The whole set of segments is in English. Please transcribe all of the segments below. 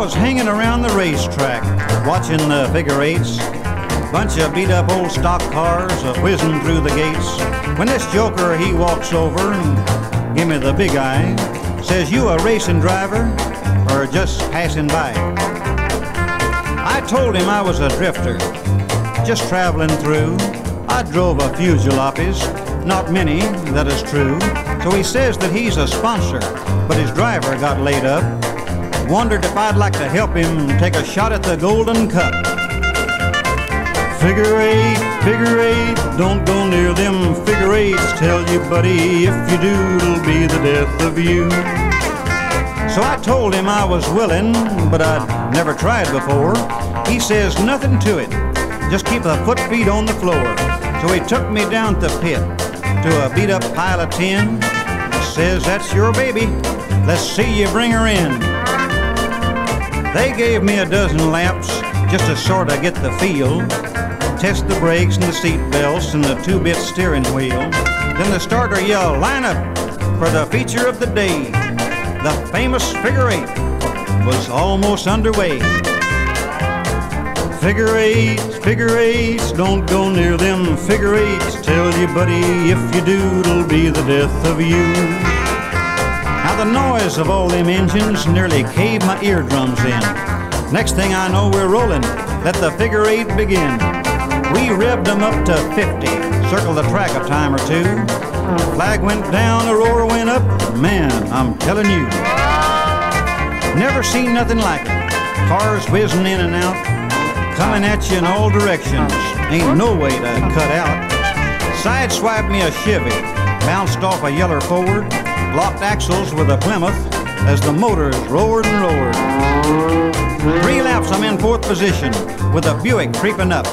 was hanging around the racetrack, watching the figure eights. Bunch of beat up old stock cars a whizzing through the gates. When this joker he walks over and give me the big eye, says you a racing driver or just passing by? I told him I was a drifter, just traveling through. I drove a few jalopies, not many, that is true. So he says that he's a sponsor, but his driver got laid up. Wondered if I'd like to help him take a shot at the Golden Cup. Figure eight, figure eight, don't go near them figure eights. Tell you, buddy, if you do, it'll be the death of you. So I told him I was willing, but I'd never tried before. He says nothing to it, just keep the foot feet on the floor. So he took me down to the pit to a beat up pile of tin. Says that's your baby, let's see you bring her in. They gave me a dozen laps just to sort of get the feel test the brakes and the seat belts and the two-bit steering wheel. Then the starter yelled, line up for the feature of the day. The famous figure eight was almost underway. Figure eights, figure eights, don't go near them figure eights. Tell you, buddy, if you do, it'll be the death of you. The noise of all them engines nearly caved my eardrums in. Next thing I know, we're rolling. Let the figure eight begin. We revved them up to 50, circled the track a time or two. Flag went down, the roar went up. Man, I'm telling you. Never seen nothing like it. Cars whizzing in and out, coming at you in all directions. Ain't no way to cut out. Sideswiped me a Chevy, bounced off a yeller Ford, locked axles with a Plymouth as the motors roared and roared. Three laps, I'm in fourth position with a Buick creeping up.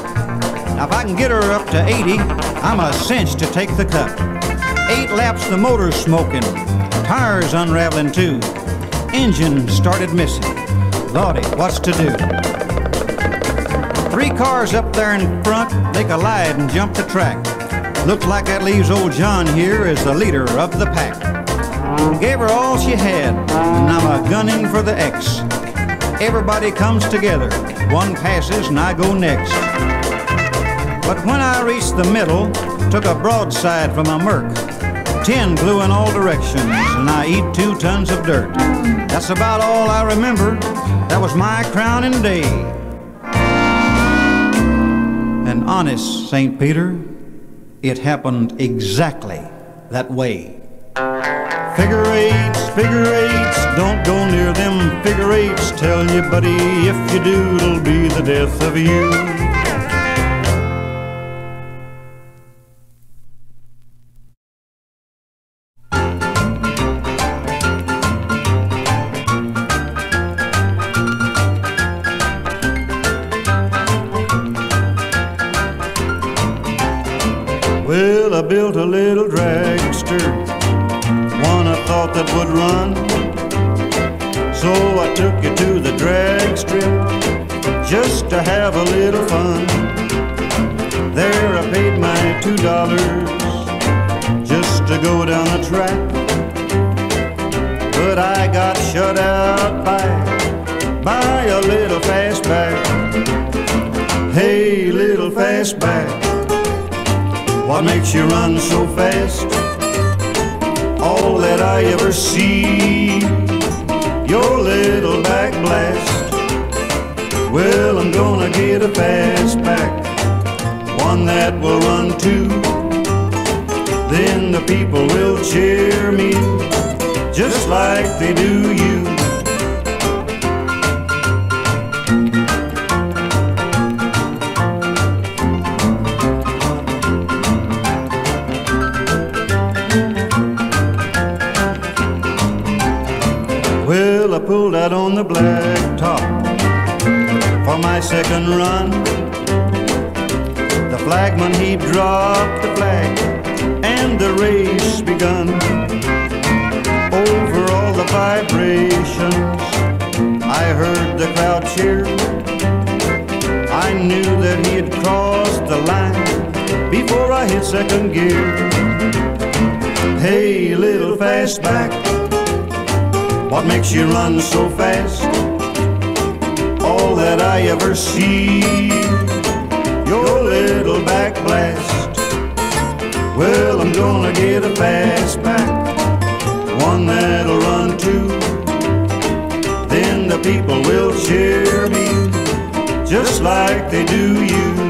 Now, if I can get her up to 80, I'm a cinch to take the cup. Eight laps, the motor's smoking, tires unraveling too. Engine started missing. Lordy, what's to do? Three cars up there in front, they collide and jump the track. Looks like that leaves old John here as the leader of the pack. Gave her all she had, and I'm a gunning for the X. Everybody comes together, one passes and I go next. But when I reached the middle, took a broadside from a Merc. Ten flew in all directions, and I eat two tons of dirt. That's about all I remember. That was my crowning day. And honest, St. Peter, it happened exactly that way. Figure eights, figure eights, don't go near them figure eights. Tell you, buddy, if you do, it'll be the death of you. Fast? All that I ever see, your little back blast. Well, I'm gonna get a fast fastback, one that will run too. Then the people will cheer me, just like they do you. On the black top for my second run. The flagman he dropped the flag and the race begun. Over all the vibrations, I heard the crowd cheer. I knew that he had crossed the line before I hit second gear. Hey, little fastback. What makes you run so fast? All that I ever see. Your little back blast. Well, I'm gonna get a fastback, one that'll run two. Then the people will cheer me just like they do you.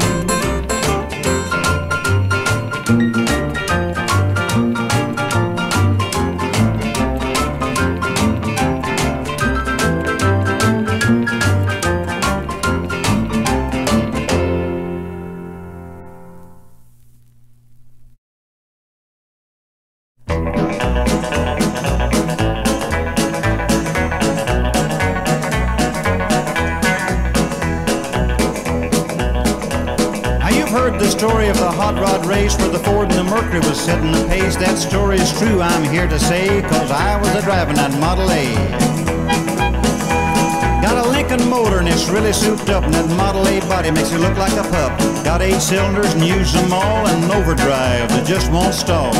That story's true, I'm here to say, cause I was a driving that Model A. Got a Lincoln motor and it's really souped up, and that Model A body makes it look like a pup. Got eight cylinders and use them all, and overdrive that just won't stall.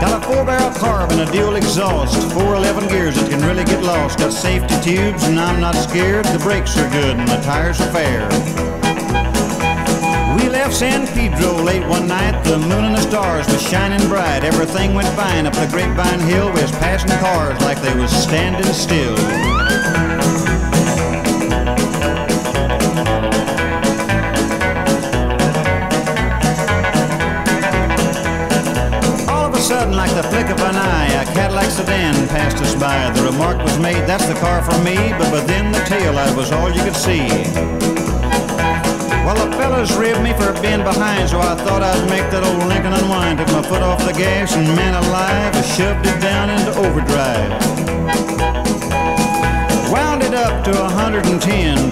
Got a four barrel carb and a dual exhaust, four 11 gears that can really get lost. Got safety tubes and I'm not scared, the brakes are good and the tires are fair left San Pedro late one night. The moon and the stars was shining bright. Everything went fine up the Grapevine Hill. We was passing cars like they was standing still. All of a sudden, like the flick of an eye, a Cadillac sedan passed us by. The remark was made, that's the car for me, but within the tail light was all you could see. Well, the fellas ribbed me for being behind, so I thought I'd make that old Lincoln unwind. Took my foot off the gas and man alive, I shoved it down into overdrive. Wound it up to 110,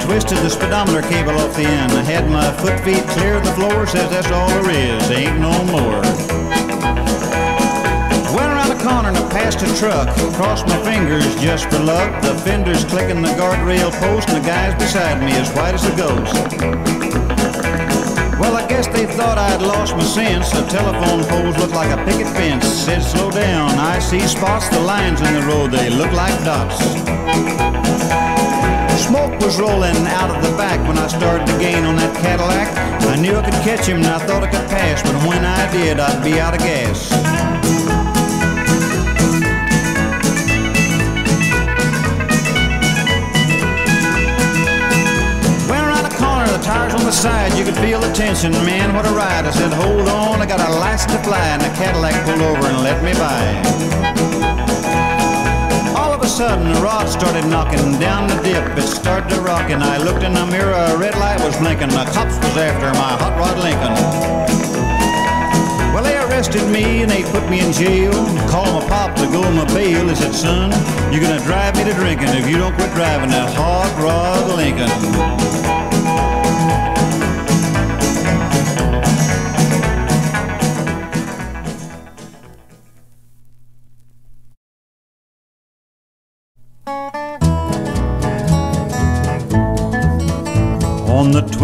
twisted the speedometer cable off the end. I had my foot feet clear of the floor, says that's all there is, ain't no more. Corner and I passed a truck. Crossed my fingers just for luck. The fenders clicking the guardrail post, and the guys beside me as white as a ghost. Well, I guess they thought I'd lost my sense. The telephone poles looked like a picket fence. Said, slow down, I see spots. The lines in the road, they look like dots. Smoke was rolling out of the back when I started to gain on that Cadillac. I knew I could catch him and I thought I could pass, but when I did, I'd be out of gas. The side, you could feel the tension. Man, what a ride. I said, hold on, I got a license to fly. And the Cadillac pulled over and let me by. All of a sudden, the rod started knocking down the dip. It started to rock, and I looked in the mirror. A red light was blinking. The cops was after my hot rod Lincoln. Well, they arrested me and they put me in jail. Called my pop to go on my bail. He said, son, you're gonna drive me to drinking if you don't quit driving that hot rod Lincoln.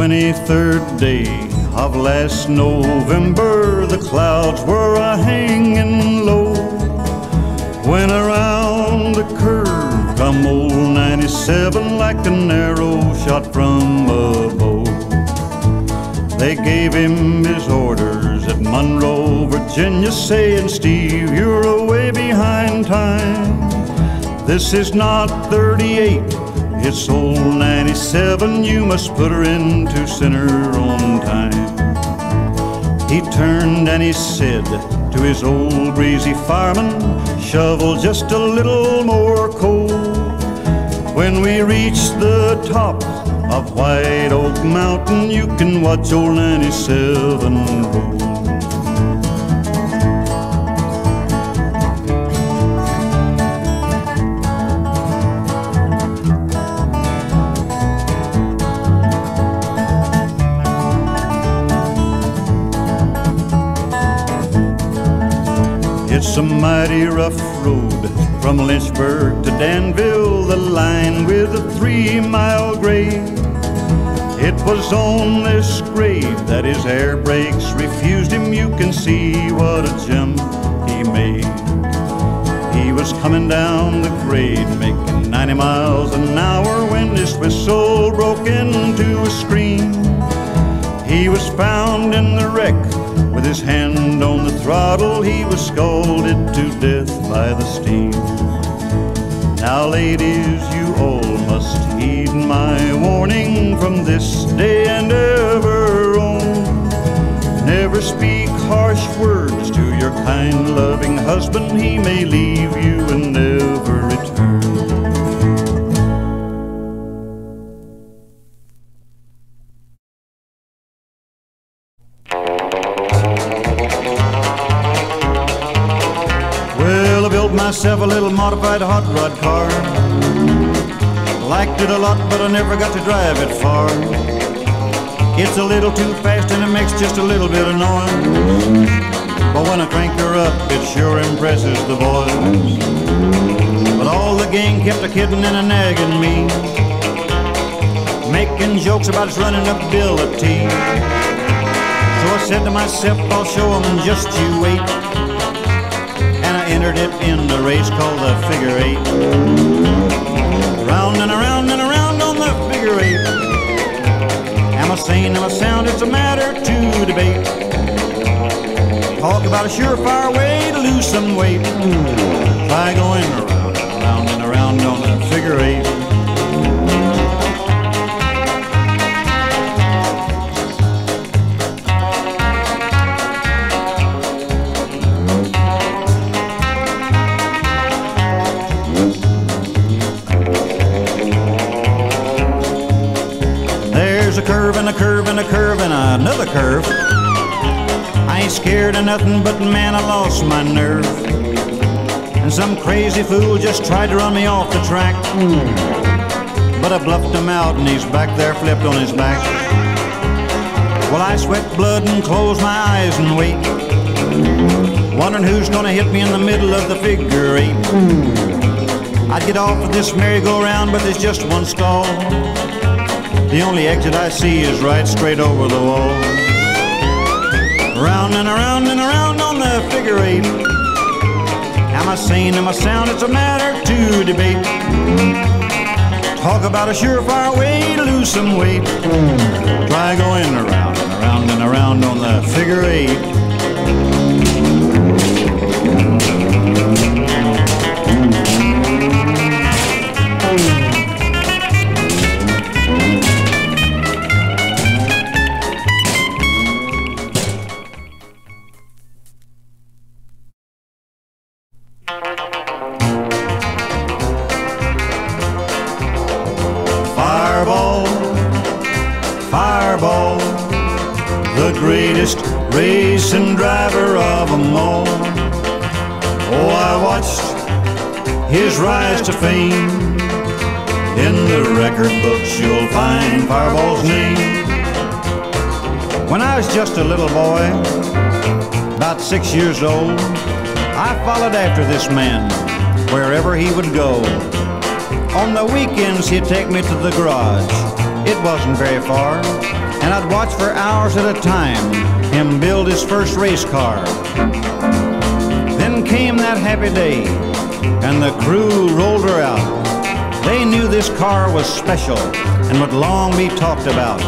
23rd day of last November, the clouds were a hanging low. When around the curve come old 97 like an arrow shot from a bow. They gave him his orders at Monroe, Virginia, saying, Steve, you're away behind time. This is not 38 it's old 97, you must put her into Spencer on time. He turned and he said to his old breezy fireman, shovel just a little more coal. When we reach the top of White Oak Mountain, you can watch old 97 roll. Mighty rough road from Lynchburg to Danville, the line with a three mile grade. It was on this grade that his air brakes refused him. You can see what a jump he made. He was coming down the grade making 90 miles an hour when his whistle broke into a scream. He was found in the wreck his hand on the throttle. He was scalded to death by the steam. Now, ladies, you all must heed my warning from this day and ever on. Never speak harsh words to your kind, loving husband. He may leave you and never myself a little modified hot rod car. Liked it a lot, but I never got to drive it far. It's a little too fast and it makes just a little bit of noise. But when I crank her up, it sure impresses the boys. But all the gang kept a kidding and a nagging me, making jokes about its running ability. So I said to myself, I'll show 'em just you wait entered it in the race called the figure eight. Round and around and around on the figure eight. Am I sane, am I sound? It's a matter to debate. Talk about a surefire way to lose some weight. Try going around and around and around on the figure eight. Curve and a curve and a curve and another curve. I ain't scared of nothing, but man, I lost my nerve. And some crazy fool just tried to run me off the track. But I bluffed him out and he's back there flipped on his back. Well, I sweat blood and close my eyes and wait. Wondering who's gonna hit me in the middle of the figure eight. I'd get off of this merry-go-round, but there's just one stall. The only exit I see is right straight over the wall. Round and around and around on the figure eight. Am I sane? Am I sound? It's a matter to debate. Talk about a surefire way to lose some weight. Try going around and around and around on the figure eight. Greatest racing driver of them all. Oh, I watched his rise to fame. In the record books, you'll find Fireball's name. When I was just a little boy, about six years old, I followed after this man wherever he would go. On the weekends, he'd take me to the garage. It wasn't very far, and I'd watch for hours at a time him build his first race car. Then came that happy day, and the crew rolled her out. They knew this car was special and would long be talked about.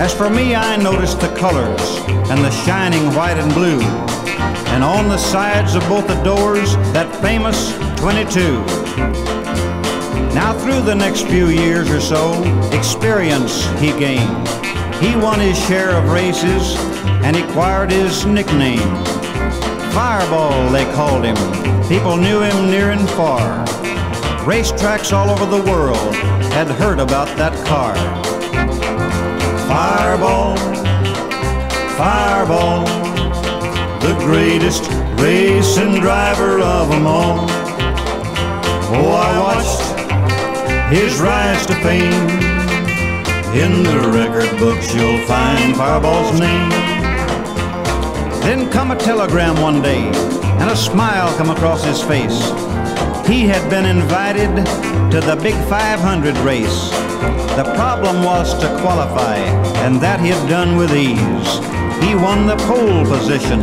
As for me, I noticed the colors and the shining white and blue, and on the sides of both the doors, that famous 22. Now, through the next few years or so, experience he gained. He won his share of races and acquired his nickname. Fireball, they called him. People knew him near and far. Racetracks all over the world had heard about that car. Fireball, Fireball, the greatest racing driver of them all. Oh, I watched his rise to fame. In the record books, you'll find Fireball's name. Then come a telegram one day, and a smile come across his face. He had been invited to the Big 500 race. The problem was to qualify, and that he had done with ease. He won the pole position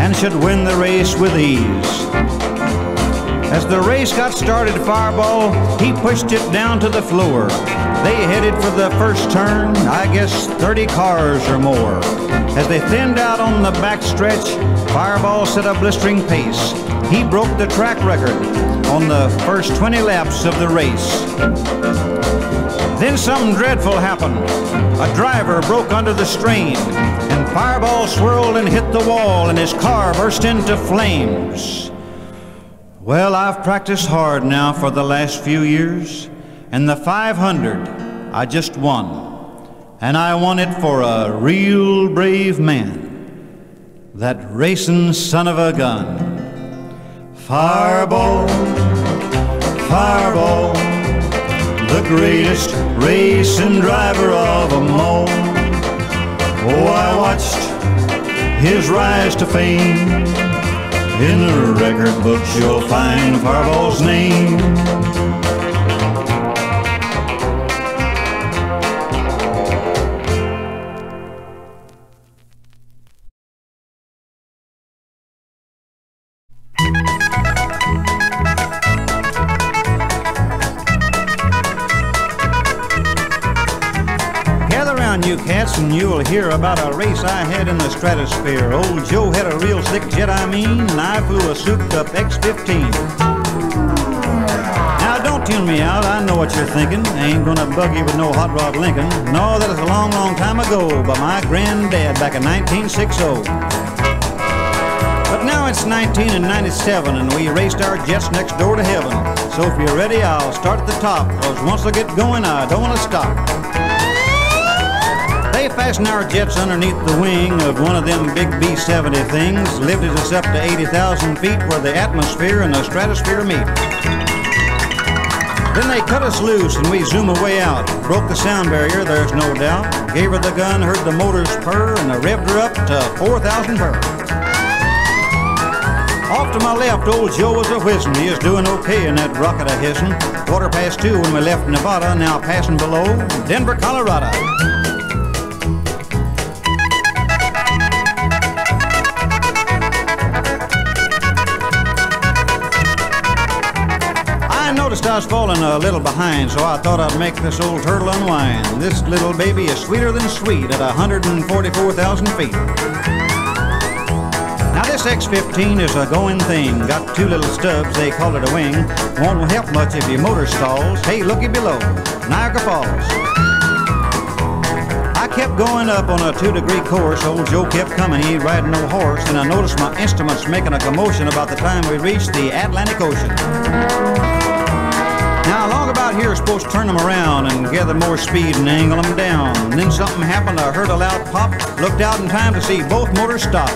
and should win the race with ease. As the race got started, Fireball, he pushed it down to the floor. They headed for the first turn, I guess 30 cars or more. As they thinned out on the backstretch, Fireball set a blistering pace. He broke the track record on the first 20 laps of the race. Then something dreadful happened. A driver broke under the strain, and Fireball swirled and hit the wall, and his car burst into flames. Well, I've practiced hard now for the last few years, and the 500 I just won. And I want it for a real brave man, that racing son of a gun. Fireball, Fireball, the greatest racing driver of them all. Oh, I watched his rise to fame. In the record books, you'll find Fireball's name. And you'll hear about a race I had in the stratosphere. Old Joe had a real slick jet, I mean, and I flew a souped up X-15. Now, don't tune me out, I know what you're thinking. I ain't gonna bug you with no hot rod Lincoln. No, that is a long, long time ago, by my granddad back in 1960. But now it's 1997 and we raced our jets next door to heaven. So if you're ready, I'll start at the top, cause once I get going, I don't wanna stop. Fastened our jets underneath the wing of one of them big B-70 things, lifted us up to 80,000 feet where the atmosphere and the stratosphere meet. Then they cut us loose and we zoom away out. Broke the sound barrier, there's no doubt. Gave her the gun, heard the motors purr, and I revved her up to 4,000 per. Off to my left, old Joe was a whizzin'. He is doing okay in that rocket a hissin'. Quarter past two when we left Nevada, now passing below Denver, Colorado. I was falling a little behind, so I thought I'd make this old turtle unwind. This little baby is sweeter than sweet at 144,000 feet. Now this X-15 is a going thing. Got two little stubs, they call it a wing. Won't help much if your motor stalls. Hey, looky below, Niagara Falls. I kept going up on a two-degree course. Old Joe kept coming, he riding no horse. And I noticed my instruments making a commotion about the time we reached the Atlantic Ocean. About here, supposed to turn them around and gather more speed and angle them down. And then something happened. I heard a loud pop, looked out in time to see both motors stop.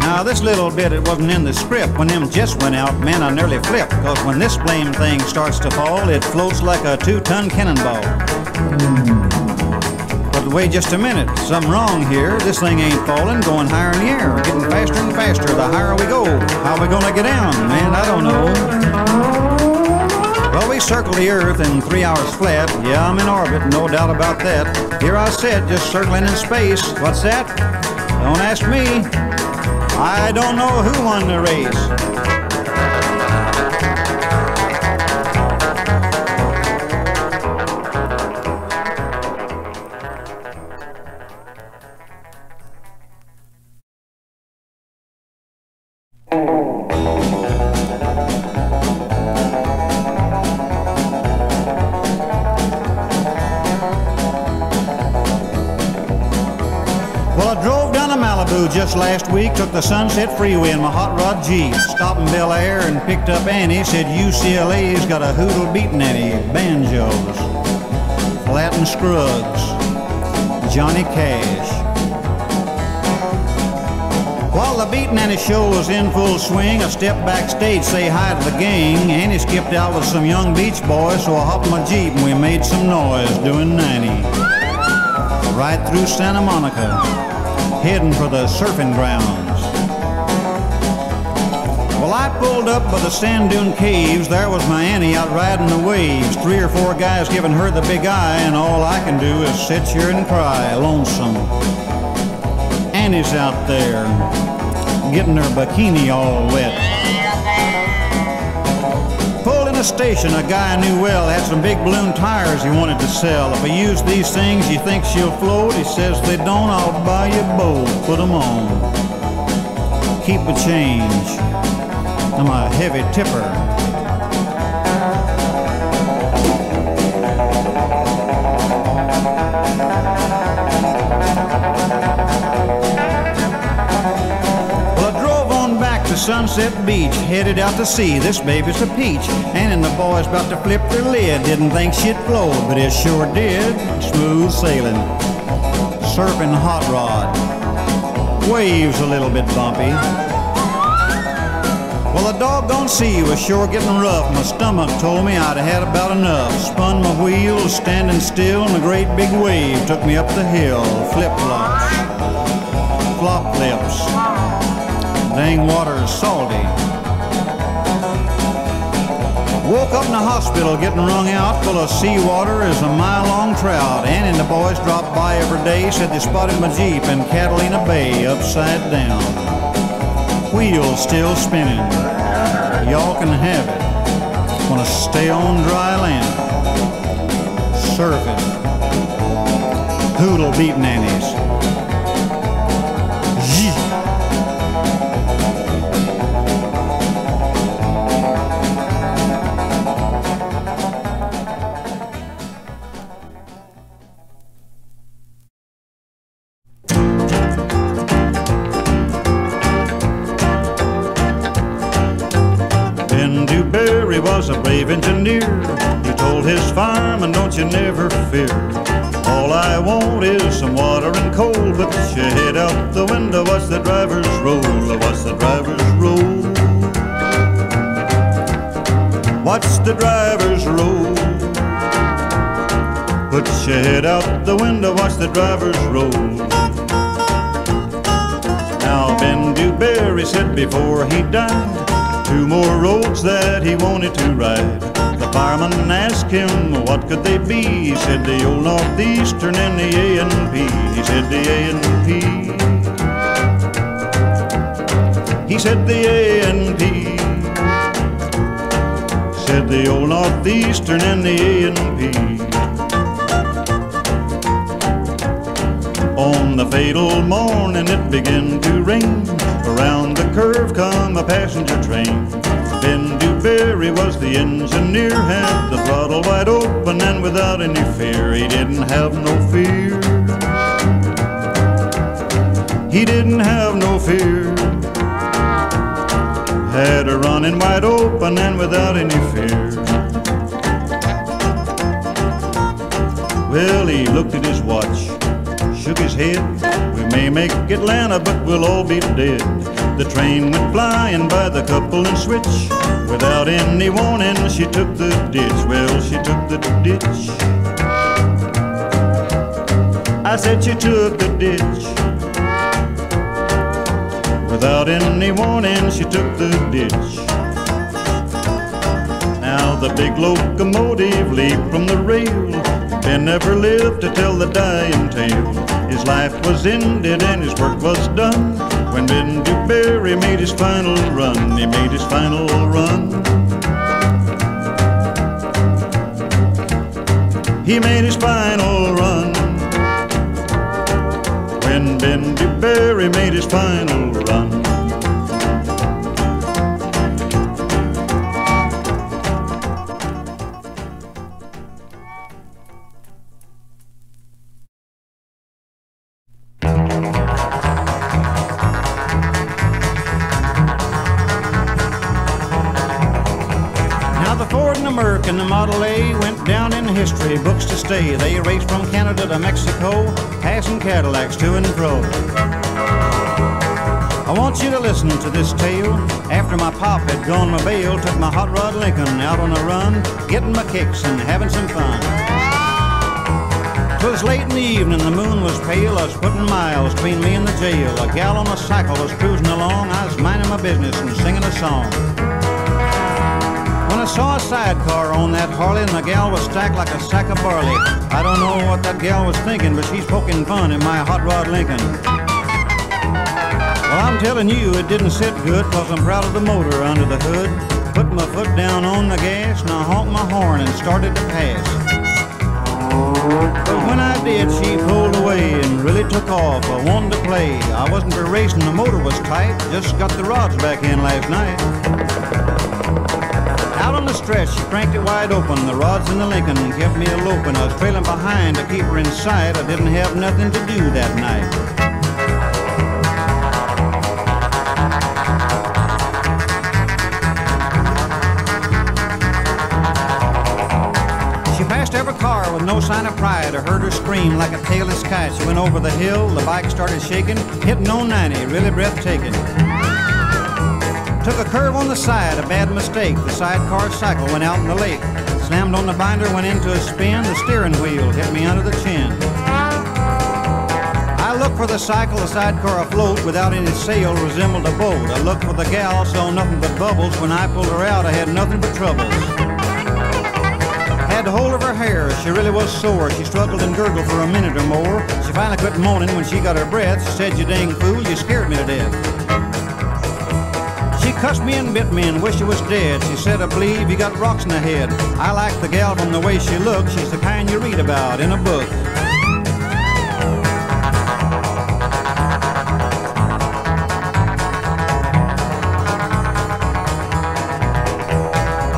Now, this little bit, it wasn't in the script. When them jets went out, man, I nearly flipped. Because when this blame thing starts to fall, it floats like a two-ton cannonball. Wait just a minute, something wrong here. This thing ain't falling, going higher in the air, getting faster and faster the higher we go. How we gonna get down? Man, I don't know. Well, we circled the Earth in three hours flat. Yeah, I'm in orbit, no doubt about that. Here I sit, just circling in space. What's that? Don't ask me. I don't know who won the race. Week, took the Sunset Freeway in my hot rod Jeep, stopped in Bel Air and picked up Annie. Said UCLA's got a hoodle beating Annie, banjos, Flatt and Scruggs, Johnny Cash. While the beatin' Annie show was in full swing, I stepped backstage, say hi to the gang. Annie skipped out with some young beach boys, so I hopped my Jeep and we made some noise doing 90 right through Santa Monica, heading for the surfing grounds. Well, I pulled up by the sand dune caves. There was my Annie out riding the waves. Three or four guys giving her the big eye, and all I can do is sit here and cry, lonesome. Annie's out there getting her bikini all wet. A station, a guy I knew well had some big balloon tires he wanted to sell. If I use these things, you think she'll float? He says they don't, I'll buy you both. Put 'em on. Keep the change. I'm a heavy tipper. Sunset Beach, headed out to sea. This baby's a peach, and and the boys about to flip their lid. Didn't think she'd float, but it sure did. Smooth sailing, surfing hot rod, waves a little bit bumpy. Well, the doggone sea was sure getting rough. My stomach told me I'd had about enough. Spun my wheels, standing still, and a great big wave took me up the hill. Flip flops, flop flips. Dang water's salty. Woke up in the hospital getting wrung out, full of seawater as a mile-long trout. Ann and the boys dropped by every day, said they spotted my Jeep in Catalina Bay upside down. Wheels still spinning. Y'all can have it. Wanna stay on dry land. Surfing. Hootlebeatnannies. And coal. Put your head out the window, watch the drivers roll. Watch the drivers roll. Watch the drivers roll. Put your head out the window, watch the drivers roll. Now Ben Dewberry said before he died, two more roads that he wanted to ride. Fireman asked him what could they be. He said the old Northeastern and the A and P. He said the A and P. He said the A and P. Said the old Northeastern and the A and P. On the fatal morning it began to rain. Around the curve come a passenger train. Ben Dewberry was the engineer, had the throttle wide open and without any fear. He didn't have no fear. He didn't have no fear. Had her running wide open and without any fear. Well, he looked at his watch, shook his head. We may make Atlanta, but we'll all be dead. The train went flying by the couple and switch. Without any warning, she took the ditch. Well, she took the ditch. I said she took the ditch. Without any warning, she took the ditch. Now the big locomotive leaped from the rail. Ben never lived to tell the dying tale. His life was ended and his work was done. When Ben Dewberry made his final run, he made his final run. He made his final run. When Ben Dewberry made his final run. Stay. They raced from Canada to Mexico, passing Cadillacs to and fro. I want you to listen to this tale. After my pop had gone my bail, took my hot rod Lincoln out on a run, getting my kicks and having some fun. fun. 'Twas late in the evening, the moon was pale. I was putting miles between me and the jail. A gal on a cycle was cruising along. I was minding my business and singing a song. Saw a sidecar on that Harley and the gal was stacked like a sack of barley. I don't know what that gal was thinking, but she's poking fun in my hot rod Lincoln. Well, I'm telling you, it didn't sit good, cause I'm proud of the motor under the hood. Put my foot down on the gas, and I honked my horn and started to pass. But when I did, she pulled away and really took off. I wanted to play. I wasn't for racing, the motor was tight. Just got the rods back in last night. Out on the stretch, she cranked it wide open. The rods in the Lincoln kept me eloping. I was trailing behind to keep her in sight. I didn't have nothing to do that night. She passed every car with no sign of pride. I heard her scream like a tailless kite. She went over the hill, the bike started shaking, hitting 090, really breathtaking. Took a curve on the side, a bad mistake. The sidecar cycle went out in the lake. Slammed on the binder, went into a spin. The steering wheel hit me under the chin. I looked for the cycle, the sidecar afloat without any sail resembled a boat. I looked for the gal, saw nothing but bubbles. When I pulled her out, I had nothing but troubles. Had hold of her hair, she really was sore. She struggled and gurgled for a minute or more. She finally quit moaning when she got her breath. She said, You dang fool, you scared me to death. She cussed me and bit me and wished she was dead. She said, I believe you got rocks in the head. I like the gal from the way she looks. She's the kind you read about in a book.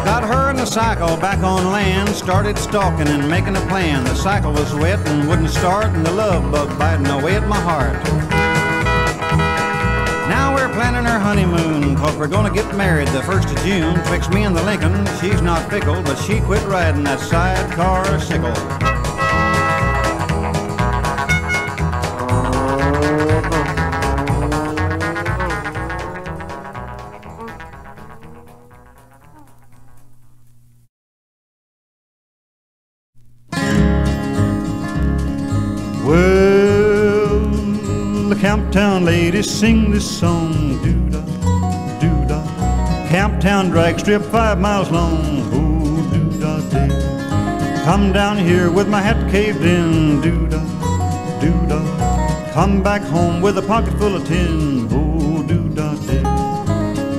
Got her and the cycle back on land, started stalking and making a plan. The cycle was wet and wouldn't start, and the love bug biting away at my heart. Planning our honeymoon, cause we're gonna get married the first of June. Twixt me and the Lincoln, she's not fickle, but she quit riding that sidecar sickle. Camptown ladies sing this song, doo-da, doo-da. Camptown drag strip five miles long, oh, doo-da, day. Come down here with my hat caved in, doo-da, doo-da. Come back home with a pocket full of tin, oh, doo-da, day.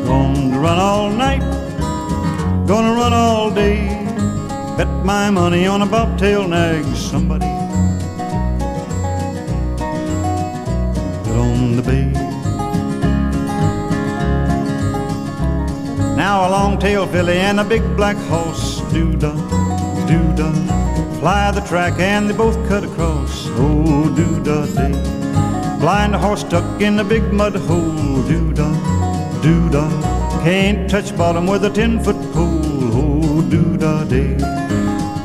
Gonna run all night, gonna run all day. Bet my money on a bobtail nag, somebody bay. Now a long-tailed filly and a big black horse, doo-da, doo-da, fly the track and they both cut across, oh doo-da day. Blind horse stuck in a big mud hole, doo-da, doo-da, can't touch bottom with a ten-foot pole, oh doo-da day.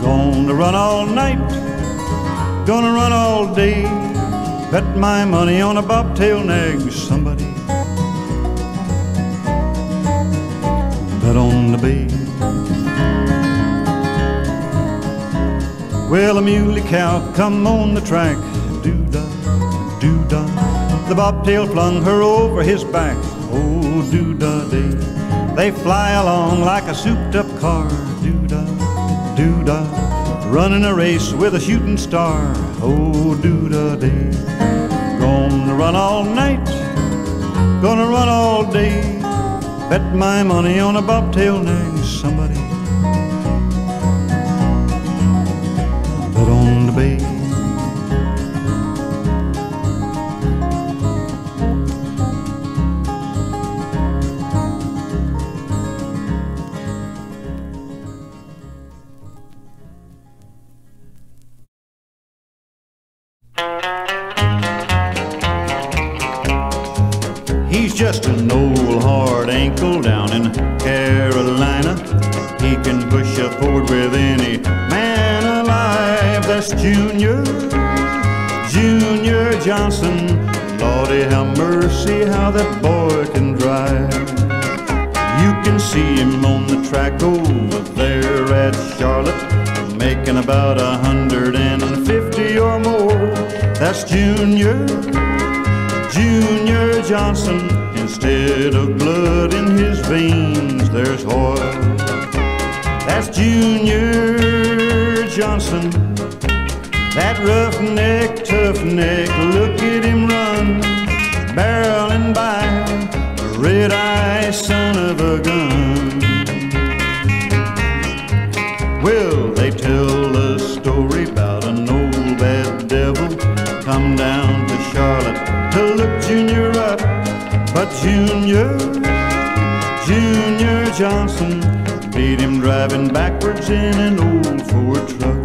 Gonna run all night, gonna run all day. Bet my money on a bobtail nag, somebody. Bet on the bay. Well, a muley cow come on the track, doo-da, doo-da. The bobtail flung her over his back, oh, doo-da day. They fly along like a souped-up car, doo-da, doo-da. Running a race with a shooting star, oh, doo-da day. Gonna run all night, gonna run all day. Bet my money on a bobtail nag, how that boy can drive. You can see him on the track over there at Charlotte, making about a hundred and fifty or more. That's Junior, Junior Johnson. Instead of blood in his veins, there's oil. That's Junior Johnson. That roughneck, tough neck, look at him run, by, a red-eyed son of a gun. Well, they tell a story about an old bad devil come down to Charlotte to look Junior up, but Junior, Junior Johnson beat him driving backwards in an old Ford truck.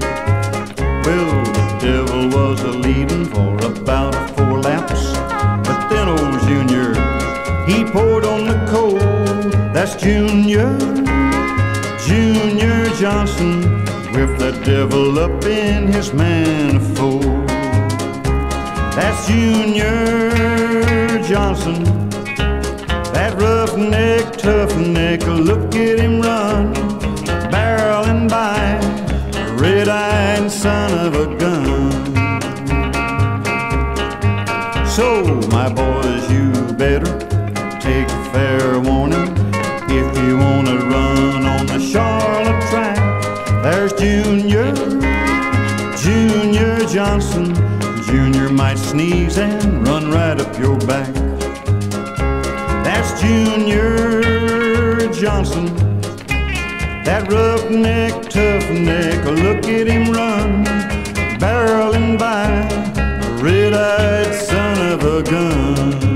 Junior, Junior Johnson, with the devil up in his manifold. That's Junior Johnson, that roughneck, tough neck, look at him run, barreling by, red-eyed son of a gun. So, my boys, you better sneeze and run right up your back. That's Junior Johnson, that roughneck, tough neck. Look at him run, barreling by, red-eyed son of a gun.